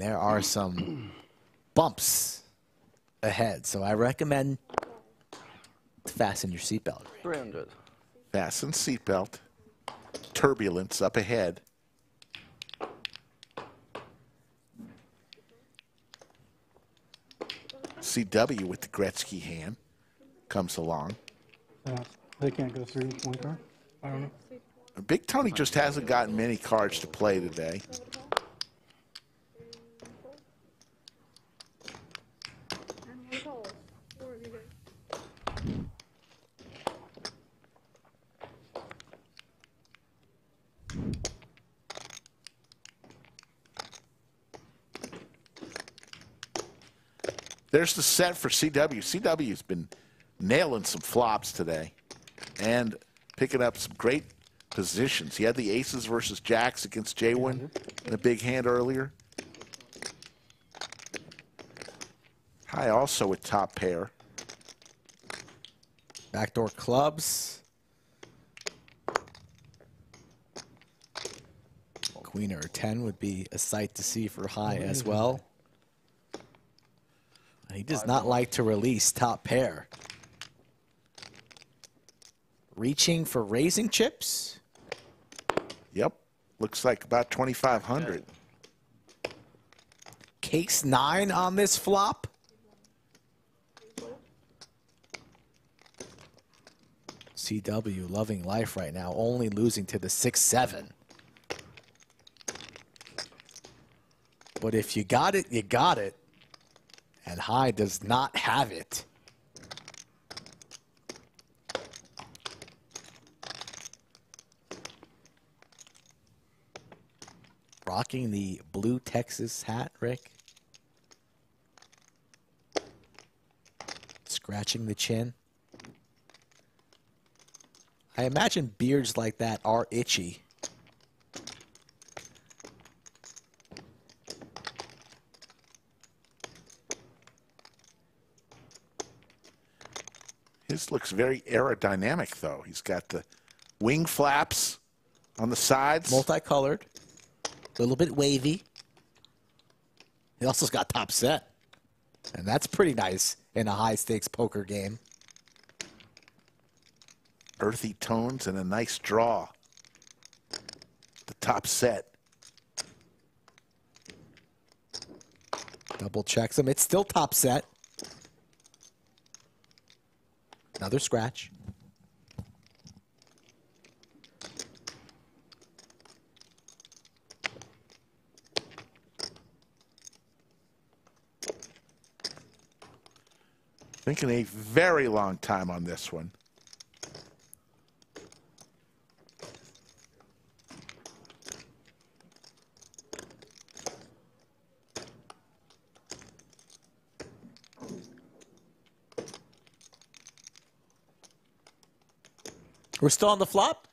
there are some bumps ahead, so I recommend to fasten your seatbelt. 300. Fasten seatbelt. Turbulence up ahead. CW with the Gretzky hand comes along. Yeah, they can't go through one car. I don't know. Big Tony just hasn't gotten many cards to play today. There's the set for CW. CW's been nailing some flops today and picking up some great positions. He had the aces versus jacks against Jaywin mm-hmm. in a big hand earlier. High also with top pair. Backdoor clubs. Queen or 10 would be a sight to see for high as mm-hmm. well. He does not like to release top pair. Reaching for raising chips. Yep. Looks like about 2,500. Case nine on this flop. CW loving life right now, only losing to the 6-7. But if you got it, you got it. And High does not have it. Rocking the blue Texas hat, Rick. Scratching the chin. I imagine beards like that are itchy. His looks very aerodynamic, though. He's got the wing flaps on the sides. Multicolored. A little bit wavy. He also's got top set. And that's pretty nice in a high stakes poker game. Earthy tones and a nice draw. The top set. Double checks him. It's still top set. Another scratch. Thinking a very long time on this one. We're still on the flop?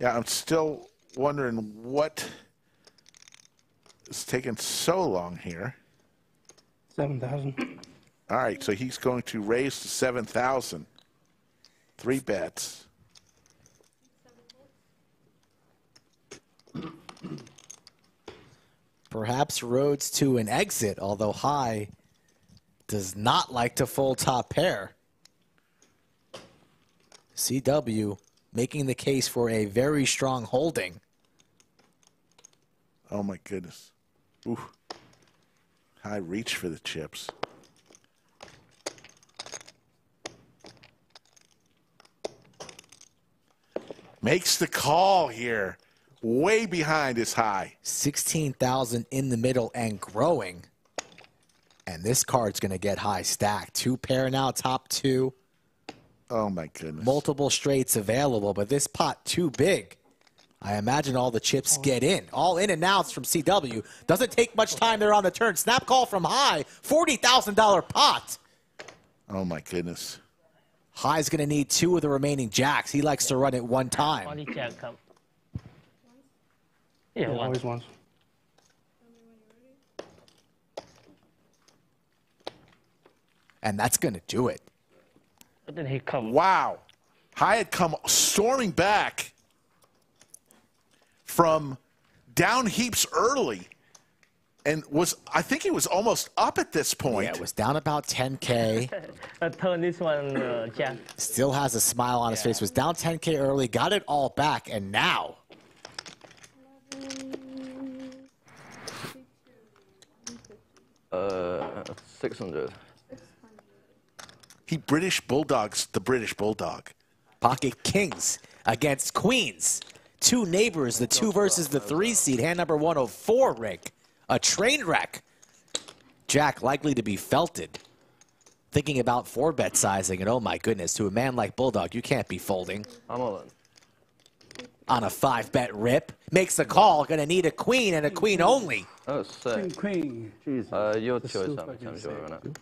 Yeah, I'm still wondering what is taking so long here. 7,000. All right, so he's going to raise to 7,000. Three bets. Perhaps roads to an exit, although High does not like to fold top pair. CW making the case for a very strong holding. Oh my goodness. Ooh. High reach for the chips. Makes the call here. Way behind is high. 16,000 in the middle and growing. And this card's going to get high stacked. Two pair now, top two. Oh my goodness. Multiple straights available, but this pot too big. I imagine all the chips oh. get in. All in and outs from CW. Doesn't take much time. They're on the turn. Snap call from high. $40,000 pot. Oh, my goodness. High's going to need two of the remaining jacks. He likes to run it one time. Yeah, yeah always once. And that's going to do it. But then he come. Wow. High had come storming back from down heaps early and was I think he was almost up at this point. Yeah, it was down about 10K. I turn this one, uh, Jack. Still has a smile on his face. Was down 10K early, got it all back, and now Uh, 600. He British bulldogs the British bulldog. Pocket Kings against Queens. Two neighbors, the two versus the three seed. Hand number 104, Rick. A train wreck. Jack likely to be felted. Thinking about four bet sizing, and oh my goodness, to a man like Bulldog, you can't be folding I'm all in. on a five bet rip. Makes the call, gonna need a queen and a queen only. Oh, Queen, sick. queen. Jesus. Uh, your choice, looks how like many times insane. you want to run it.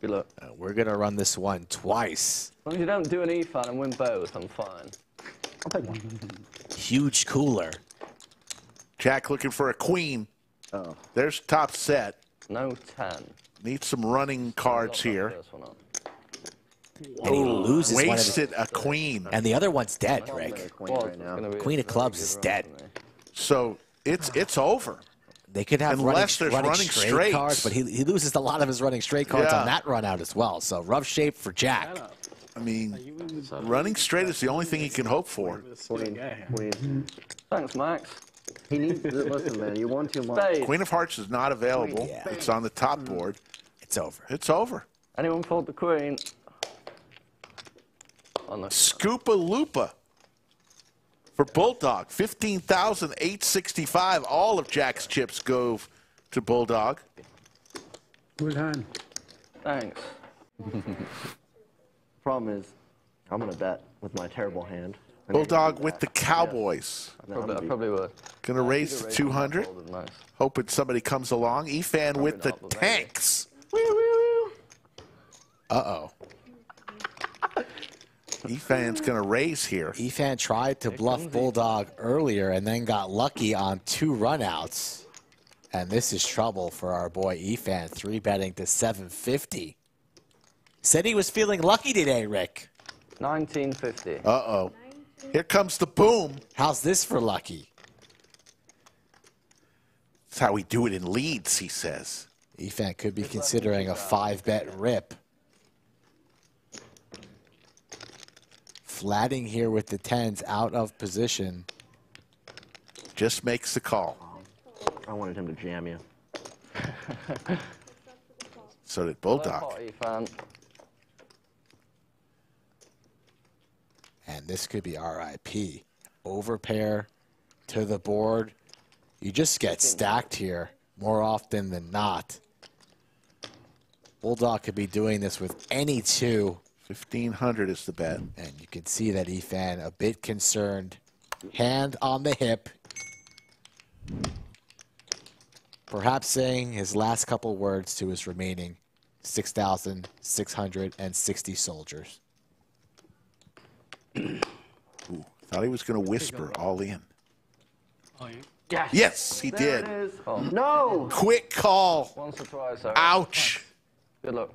Good luck. Uh, we're gonna run this one twice. As long as you don't do an E-fan and win both, I'm fine. I'll take one. Huge cooler. Jack looking for a queen. Oh. There's top set. No 10. Need some running cards here. first one up. And he loses one of his, Wasted a queen. and the other one's dead, Queen Rick. well, it's gonna be a Queen of clubs is dead. So it's it's over. They could have Unless running, there's running, running straight straights. cards, but he, he loses a lot of his running straight cards Yeah. on that run out as well. So rough shape for Jack. I mean, running straight is the only thing he can hope for. Queen, queen. Thanks, Max. He needs to listen, man. You won too much. Spade. Queen of Hearts is not available. Yeah. It's on the top hmm. board. It's over. It's over. Anyone fold the Queen? On the Scoopa Loopa for Bulldog. 15,865. All of Jack's chips go to Bulldog. Good hand. Thanks. Problem is, I'm gonna bet with my terrible hand. And Bulldog with the Cowboys. then I'm Probably, I gonna be- probably would. Gonna raise to 200. Nice. Hoping somebody comes along. Efan with the not, tanks. Uh-oh. Efan's gonna raise here. Efan tried to bluff Bulldog earlier and then got lucky on two runouts. And this is trouble for our boy Efan, three betting to 750. Said he was feeling lucky today, Rick. 1950. Uh oh. Here comes the boom. How's this for lucky? That's how we do it in Leeds, he says. Efan could be considering a five bet rip. Flatting here with the tens out of position. Just makes the call. I wanted him to jam you. So did Bulldog. And this could be RIP. Overpair to the board. You just get stacked here more often than not. Bulldog could be doing this with any two. 1500 is the bet. Mm-hmm. And you can see that Efan a bit concerned. Hand on the hip. Perhaps saying his last couple words to his remaining 6,660 soldiers. Ooh, thought he was going to whisper all in. Oh, yeah. Yes. Yes, he There did. it is. Oh, No! Quick call. once or twice. Sorry. Ouch. Good luck.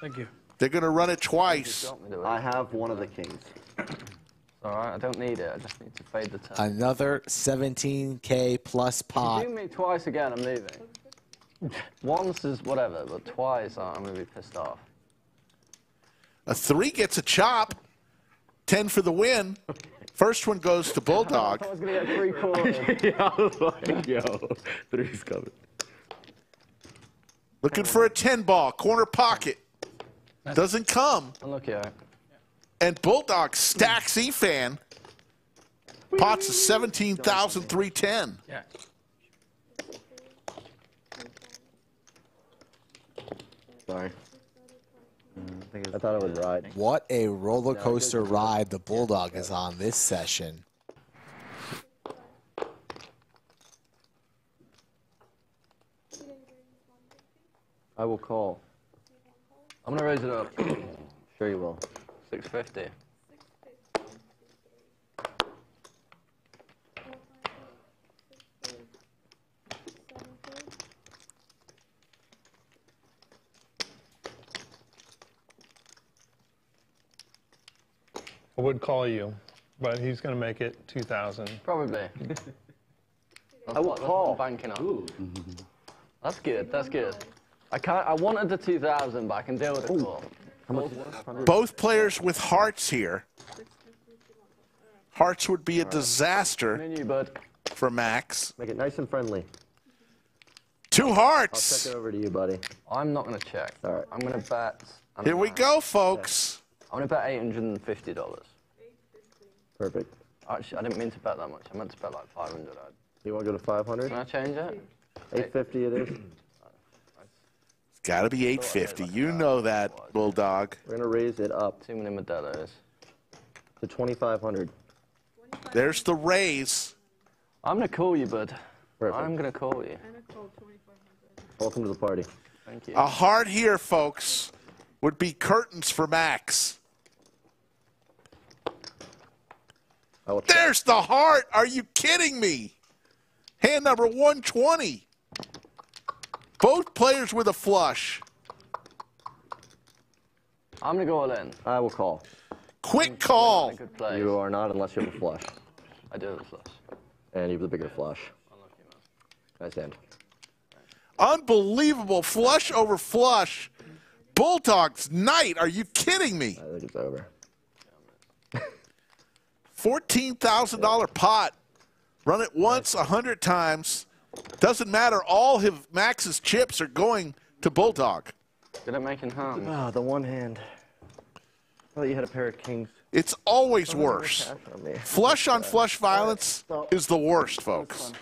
Thank you. They're going to run it twice. Got me to it. I have one of the kings. All right, I don't need it. I just need to fade the turn. Another 17K plus pot. Do me twice again, I'm leaving. Once is whatever, but twice I'm gonna be pissed off. A three gets a chop. 10 for the win. First one goes to Bulldog. I was gonna get three quarters. yeah, I was like, yo, three's coming. Looking for a 10 ball. Corner pocket. Doesn't come. Unlucky. Eric. And Bulldog stacks Efan. Pots is 17,310. Yeah. Sorry. I thought it was right. What a roller coaster ride the Bulldog is on this session. I will call. I'm gonna raise it up. Sure you will. 650. I would call you, but he's going to make it 2,000. Probably. That's I will what- that's call. what I'm banking on. That's good. That's good. I can't. I wanted the 2,000, but I can deal with the call. Much? it? Both players with hearts here. Hearts would be a disaster Menu, bud. for Max. Make it nice and friendly. Two hearts. I'll check it over to you, buddy. I'm not gonna check. All right. I'm gonna bet. I'm Here we gonna- go, folks. I'm gonna bet 850 dollars. Perfect. Actually, I didn't mean to bet that much. I meant to bet like 500. I'd- You want to go to 500? Can I change it? 850 it is. It's got to be 850. You know that, Bulldog. We're going to raise it up Too many Modelos. to 2500 There's the raise. I'm gonna call you, bud. Perfect. I'm gonna call you. Welcome to the party. Thank you. A heart here, folks, would be curtains for Max. I will check. There's the heart. Are you kidding me? Hand number 120. Both players with a flush. I'm gonna go all in. I will call. Quick call. A good place. You are not unless you have a flush. I do have a flush. And you have the bigger flush. Unlucky. Nice hand. Unbelievable. Flush over flush. Bulldog's night. Are you kidding me? I think it's over. $14,000 pot. Run it once, a hundred times. Doesn't matter. All of Max's chips are going to Bulldog. Good make him hands. Ah, the one hand. I thought you had a pair of kings. It's always worse. Cash on me. Flush on flush violence is the worst, folks.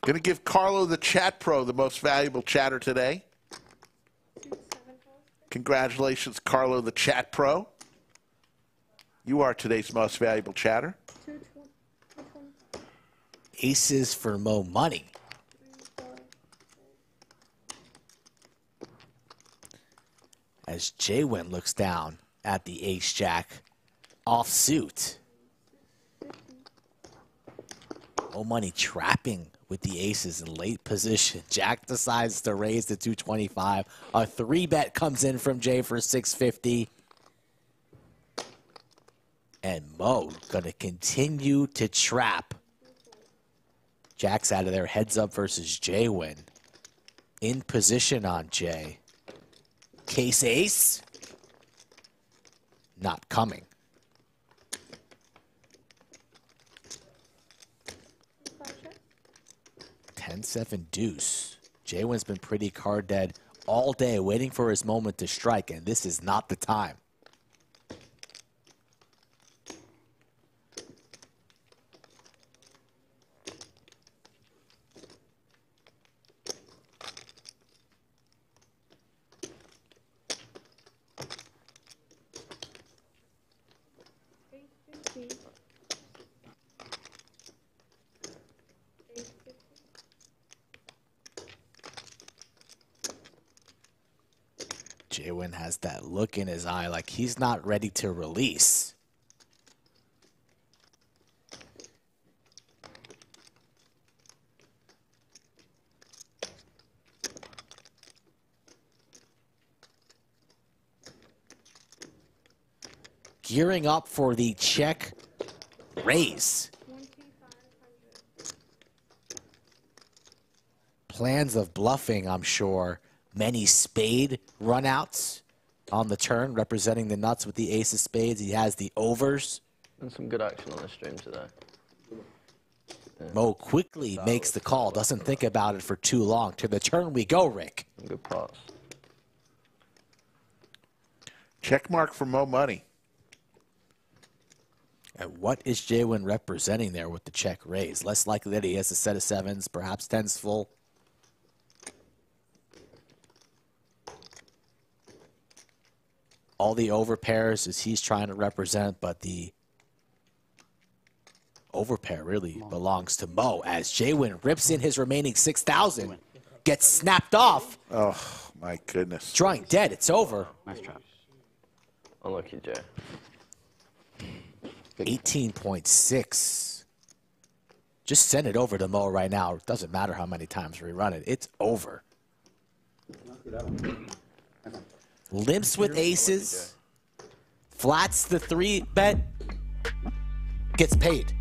Gonna give Carlo the chat pro the most valuable chatter today. Congratulations, Carlo the chat pro. You are today's most valuable chatter. Aces for Mo money. As Jaywin looks down at the ace jack offsuit. Mo money trapping with the aces in late position. Jack decides to raise to 225. A three bet comes in from Jay for 650. And Mo gonna continue to trap. Jack's out of there, heads up versus Jaywin. In position on Jay. Case ace. Not coming. Ten seven deuce. Jaywin's been pretty card dead all day, waiting for his moment to strike, and this is not the time. Jaywin has that look in his eye like he's not ready to release. Gearing up for the check raise. Plans of bluffing, I'm sure. Many spade runouts on the turn, representing the nuts with the ace of spades. He has the overs. And some good action on the stream today. Mo quickly makes the call, doesn't think about it for too long. To the turn we go, Rick. Good pots. Check mark for Mo Money. And what is Jaywin representing there with the check raise? Less likely that he has a set of sevens, perhaps tens full. All the over pairs is he's trying to represent, but the over pair really belongs to Mo as Jaywin rips in his remaining 6,000, gets snapped off, Oh, my goodness. drawing dead. It's over. Nice trap. Unlucky, Joe. 18.6. Just send it over to Mo right now. It doesn't matter how many times we run it. It's over. Limps with aces. Flats the three bet. Gets paid.